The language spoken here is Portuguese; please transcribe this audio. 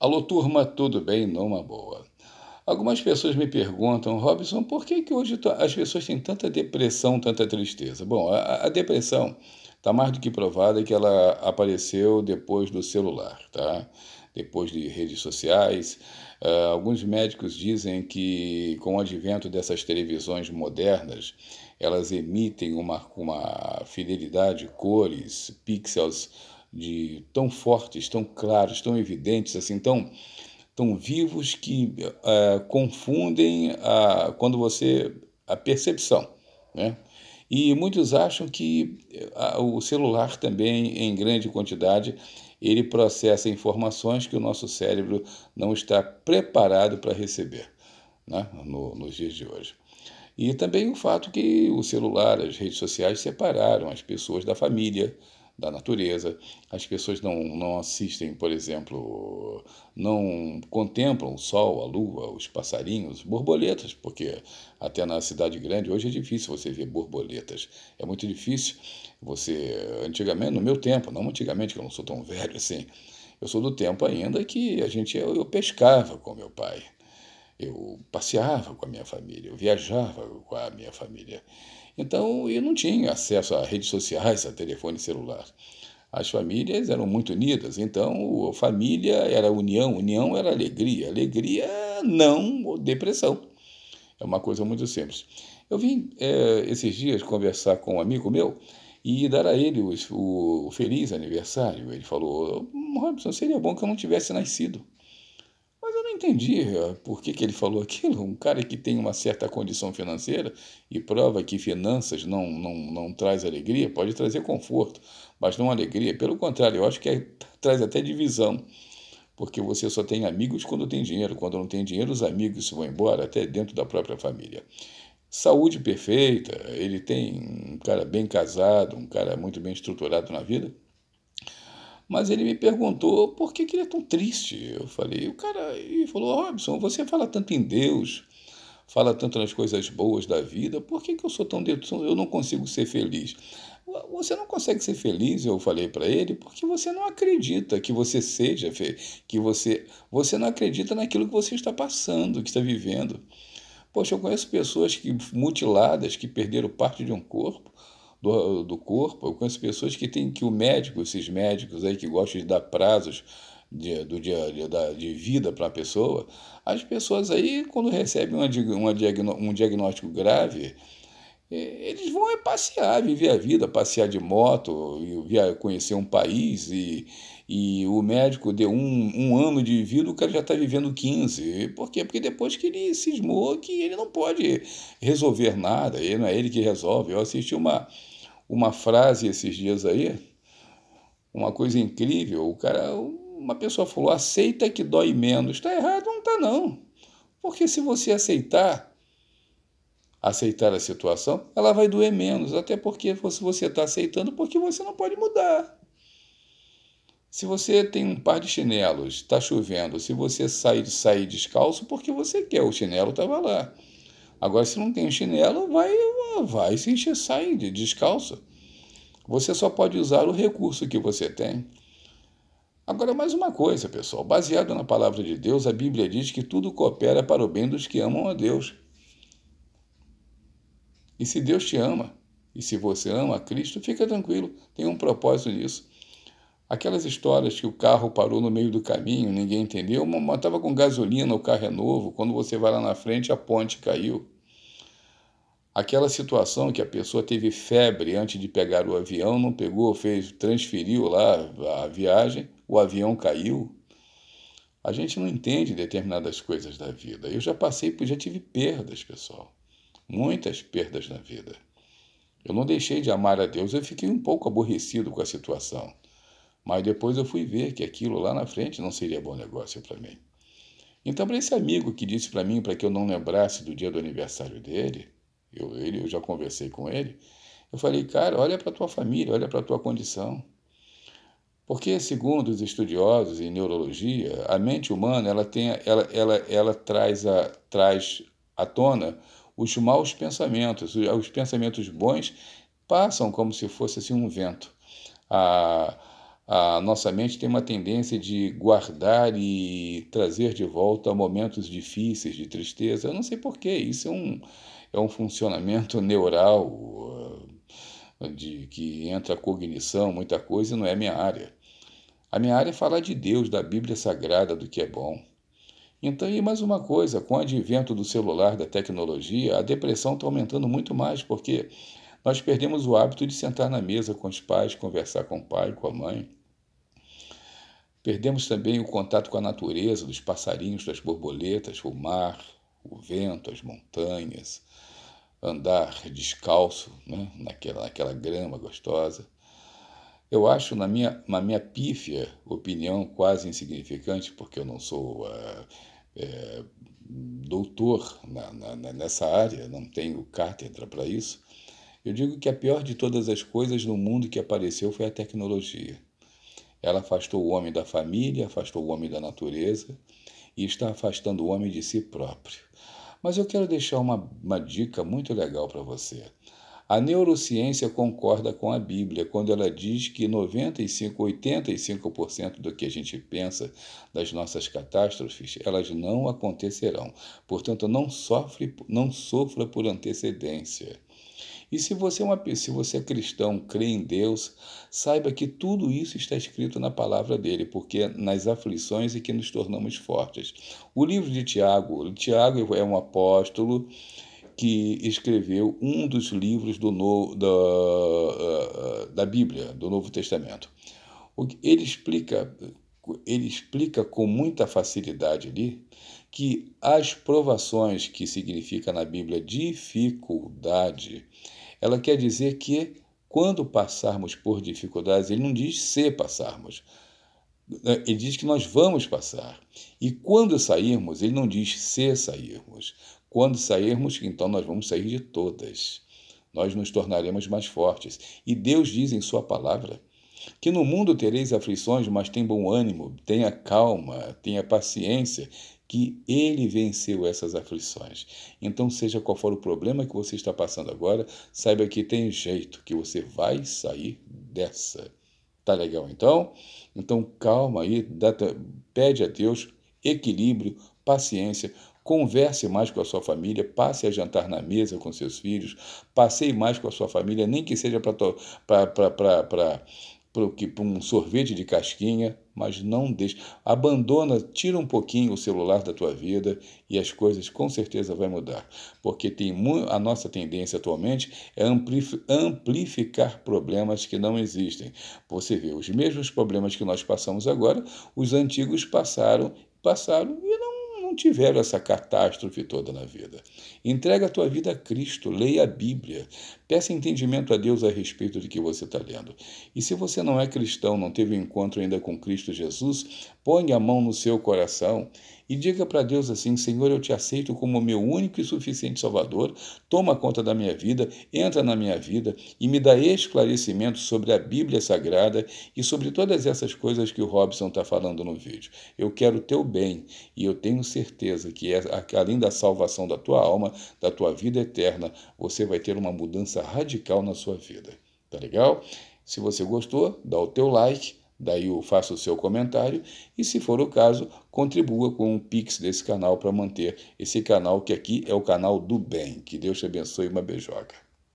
Alô, turma, tudo bem? Numa boa. Algumas pessoas me perguntam, Robson, por que, que hoje as pessoas têm tanta depressão, tanta tristeza? Bom, a, a depressão está mais do que provada que ela apareceu depois do celular, tá? Depois de redes sociais. Uh, alguns médicos dizem que com o advento dessas televisões modernas, elas emitem uma, uma fidelidade, cores, pixels de tão fortes, tão claros, tão evidentes, assim, tão, tão vivos que uh, confundem a, quando você a percepção, né? E muitos acham que a, o celular também, em grande quantidade, ele processa informações que o nosso cérebro não está preparado para receber né? no, nos dias de hoje. E também o fato que o celular, as redes sociais separaram as pessoas da família, da natureza. As pessoas não, não assistem, por exemplo, não contemplam o sol, a lua, os passarinhos, borboletas, porque até na cidade grande hoje é difícil você ver borboletas. É muito difícil você, antigamente, no meu tempo, não antigamente, que eu não sou tão velho assim, eu sou do tempo ainda que a gente eu, eu pescava com meu pai. Eu passeava com a minha família, eu viajava com a minha família. Então, eu não tinha acesso a redes sociais, a telefone celular. As famílias eram muito unidas, então família era união, união era alegria, alegria não depressão. É uma coisa muito simples. Eu vim é, esses dias conversar com um amigo meu e dar a ele o, o, o feliz aniversário. Ele falou: Robson, seria bom que eu não tivesse nascido entendi eh, por que, que ele falou aquilo. Um cara que tem uma certa condição financeira e prova que finanças não, não, não traz alegria, pode trazer conforto, mas não alegria. Pelo contrário, eu acho que é, traz até divisão. Porque você só tem amigos quando tem dinheiro. Quando não tem dinheiro, os amigos vão embora, até dentro da própria família. Saúde perfeita, ele tem um cara bem casado, um cara muito bem estruturado na vida mas ele me perguntou por que, que ele é tão triste. Eu falei, o cara ele falou, Robson, você fala tanto em Deus, fala tanto nas coisas boas da vida, por que, que eu sou tão eu não consigo ser feliz? Você não consegue ser feliz, eu falei para ele, porque você não acredita que você seja, que você, você não acredita naquilo que você está passando, que está vivendo. Poxa, eu conheço pessoas que mutiladas, que perderam parte de um corpo, do, do corpo. Eu conheço pessoas que têm que o médico, esses médicos aí que gostam de dar prazos de, do dia, de, de vida para a pessoa, as pessoas aí, quando recebem uma, uma, um diagnóstico grave, eles vão é passear, viver a vida, passear de moto, via, conhecer um país e, e o médico deu um, um ano de vida, o cara já está vivendo 15. Por quê? Porque depois que ele cismou que ele não pode resolver nada, ele não é ele que resolve. Eu assisti uma, uma frase esses dias aí, uma coisa incrível. O cara, uma pessoa falou: aceita que dói menos. Está errado? Não está, não. Porque se você aceitar, aceitar a situação, ela vai doer menos. Até porque se você está aceitando, porque você não pode mudar. Se você tem um par de chinelos, está chovendo, se você sair, sair descalço, porque você quer, o chinelo estava lá. Agora, se não tem chinelo, vai, vai se encher, sai de descalço. Você só pode usar o recurso que você tem. Agora, mais uma coisa, pessoal. Baseado na palavra de Deus, a Bíblia diz que tudo coopera para o bem dos que amam a Deus. E se Deus te ama, e se você ama a Cristo, fica tranquilo, tem um propósito nisso. Aquelas histórias que o carro parou no meio do caminho, ninguém entendeu, estava com gasolina, o carro é novo, quando você vai lá na frente, a ponte caiu. Aquela situação que a pessoa teve febre antes de pegar o avião, não pegou, fez, transferiu lá a viagem, o avião caiu. A gente não entende determinadas coisas da vida. Eu já passei, já tive perdas, pessoal. Muitas perdas na vida. Eu não deixei de amar a Deus, eu fiquei um pouco aborrecido com a situação. Mas depois eu fui ver que aquilo lá na frente não seria bom negócio para mim. Então, para esse amigo que disse para mim para que eu não lembrasse do dia do aniversário dele, eu, ele, eu já conversei com ele, eu falei, cara, olha para tua família, olha para tua condição. Porque, segundo os estudiosos em neurologia, a mente humana ela, tem, ela, ela, ela traz, a, traz à tona os maus pensamentos. Os pensamentos bons passam como se fosse assim, um vento. A, a nossa mente tem uma tendência de guardar e trazer de volta momentos difíceis de tristeza. Eu não sei porquê, isso é um, é um funcionamento neural de que entra a cognição, muita coisa, não é minha área. A minha área é falar de Deus, da Bíblia Sagrada, do que é bom. Então, e mais uma coisa, com o advento do celular, da tecnologia, a depressão está aumentando muito mais, porque nós perdemos o hábito de sentar na mesa com os pais, conversar com o pai, com a mãe. Perdemos também o contato com a natureza, dos passarinhos, das borboletas, o mar, o vento, as montanhas, andar descalço né, naquela, naquela grama gostosa. Eu acho, na minha, na minha pífia opinião, quase insignificante, porque eu não sou uh, é, doutor na, na, nessa área, não tenho cátedra para isso, eu digo que a pior de todas as coisas no mundo que apareceu foi a tecnologia. Ela afastou o homem da família, afastou o homem da natureza e está afastando o homem de si próprio. Mas eu quero deixar uma, uma dica muito legal para você. A neurociência concorda com a Bíblia quando ela diz que 95, 85% do que a gente pensa das nossas catástrofes, elas não acontecerão. Portanto, não sofre, não sofra por antecedência. E se você é uma se você é cristão, crê em Deus, saiba que tudo isso está escrito na palavra dele, porque nas aflições é que nos tornamos fortes. O livro de Tiago, Tiago é um apóstolo que escreveu um dos livros do no, da, eh, da Bíblia, do Novo Testamento. Ele explica, ele explica com muita facilidade ali que as provações, que significa na Bíblia dificuldade, ela quer dizer que quando passarmos por dificuldades, ele não diz se passarmos, né, ele diz que nós vamos passar. E quando sairmos, ele não diz se sairmos. Quando sairmos, então nós vamos sair de todas. Nós nos tornaremos mais fortes. E Deus diz em Sua palavra que no mundo tereis aflições, mas tem bom ânimo, tenha calma, tenha paciência, que ele venceu essas aflições. Então, seja qual for o problema que você está passando agora, saiba que tem jeito, que você vai sair dessa. Tá legal então? Então, calma aí, pede a Deus equilíbrio, paciência, Converse mais com a sua família, passe a jantar na mesa com seus filhos, passeie mais com a sua família, nem que seja para para um sorvete de casquinha, mas não deixe. Abandona, tira um pouquinho o celular da tua vida e as coisas com certeza vai mudar. Porque tem a nossa tendência atualmente é amplificar problemas que não existem. Você vê, os mesmos problemas que nós passamos agora, os antigos passaram, passaram e não não tiveram essa catástrofe toda na vida. Entrega a tua vida a Cristo, leia a Bíblia, peça entendimento a Deus a respeito do que você está lendo. E se você não é cristão, não teve um encontro ainda com Cristo Jesus, põe a mão no seu coração e diga para Deus assim: Senhor, eu te aceito como meu único e suficiente Salvador, toma conta da minha vida, entra na minha vida e me dá esclarecimento sobre a Bíblia Sagrada e sobre todas essas coisas que o Robson está falando no vídeo. Eu quero o teu bem e eu tenho certeza que, é, além da salvação da tua alma, da tua vida eterna, você vai ter uma mudança radical na sua vida. Tá legal? Se você gostou, dá o teu like Daí eu faço o seu comentário e, se for o caso, contribua com o Pix desse canal para manter esse canal, que aqui é o canal do bem. Que Deus te abençoe uma beijoca.